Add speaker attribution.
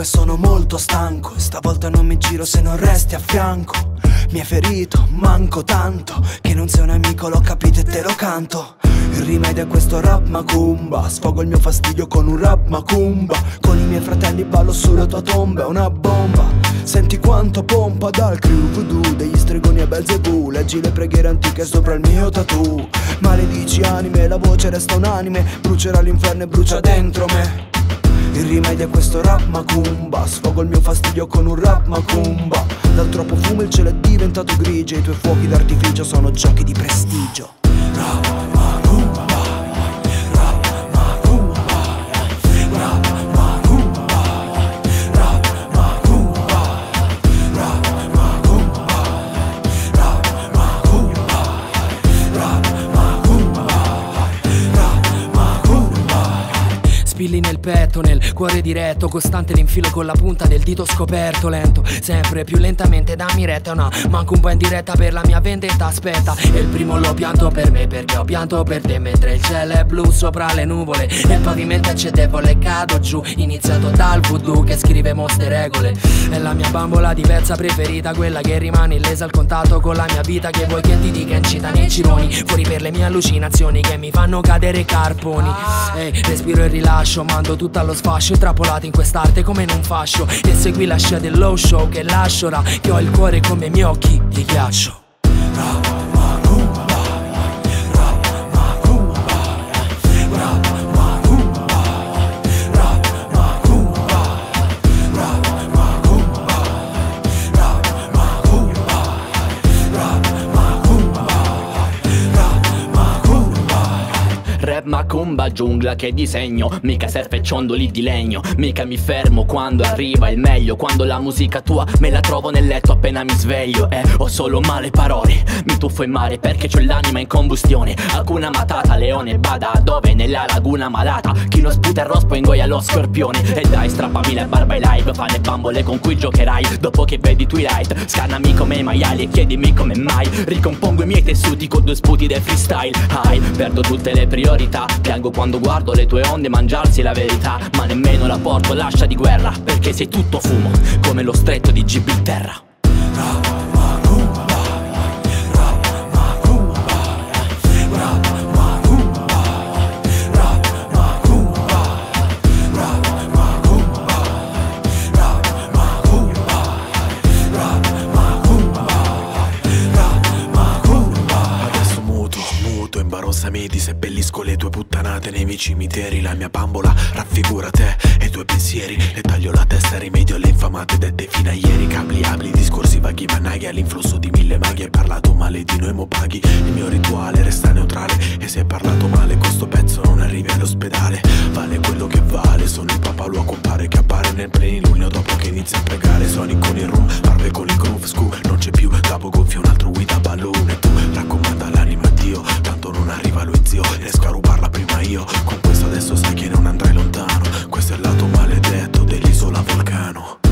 Speaker 1: sangue sono molto stanco. Stavolta non mi giro se non resti a fianco. Mi hai ferito, manco tanto. Che non sei un amico, l'ho capito e te lo canto. Il rimedio è questo rap macumba. Sfogo il mio fastidio con un rap macumba. Con i miei fratelli ballo sulla tua tomba È una bomba. Senti quanto pompa dal crew voodoo Degli stregoni a Belzebù Leggi le preghiere antiche sopra il mio tattoo. Maledici anime, la voce resta unanime. Brucerà l'inferno e brucia dentro me il rimedio è questo rap macumba. Sfogo il mio fastidio con un rap macumba. Dal troppo fumo il cielo è diventato grigio. I tuoi fuochi d'artificio sono giochi di prestigio. Rap
Speaker 2: spilli nel petto, nel cuore diretto Costante l'infilo con la punta del dito scoperto Lento, sempre più lentamente dammi retta Una manco un po' in diretta per la mia vendetta Aspetta, e il primo l'ho pianto per me Perché ho pianto per te Mentre il cielo è blu sopra le nuvole E il pavimento è cedevole cado giù Iniziato dal voodoo che scrive moste regole È la mia bambola diversa preferita Quella che rimane illesa al contatto con la mia vita Che vuoi che ti dica incita nei gironi Fuori per le mie allucinazioni Che mi fanno cadere carponi Ehi, respiro e rilascio fascio Mando tutto allo sfascio Trapolato in quest'arte come in un fascio. E segui la scia dello show che lascio ora Che ho il cuore come i miei occhi di ghiaccio
Speaker 3: Rap macumba giungla che disegno Mica serve ciondoli di legno Mica mi fermo quando arriva il meglio Quando la musica tua me la trovo nel letto appena mi sveglio Eh, ho solo male parole Mi tuffo in mare perché c'ho l'anima in combustione Alcuna matata, leone bada Dove? Nella laguna malata Chi non sputa il rospo ingoia lo scorpione E dai strappami le barba ai live Fa le bambole con cui giocherai Dopo che vedi Twilight Scannami come i maiali e chiedimi come mai Ricompongo i miei tessuti con due sputi del freestyle Hai, perdo tutte le priorità priorità Piango quando guardo le tue onde mangiarsi la verità. Ma nemmeno la porto lascia di guerra Perché sei tutto fumo come lo stretto di Gibilterra
Speaker 4: bimba medi Seppellisco le tue puttanate nei miei cimiteri La mia bambola raffigura te e i tuoi pensieri Le taglio la testa, rimedio alle infamate dette fino a ieri cabli abili discorsi vaghi, managhi All'influsso di mille maghi Hai parlato male di noi, mo paghi Il mio rituale resta neutrale E se hai parlato male questo pezzo non arrivi all'ospedale Vale quello che vale Sono il papalua, compare che appare nel plenilunio Dopo che inizia a pregare Sonic con il rum, parve con il groove Scu, non c'è più dopo gonfio Volcano.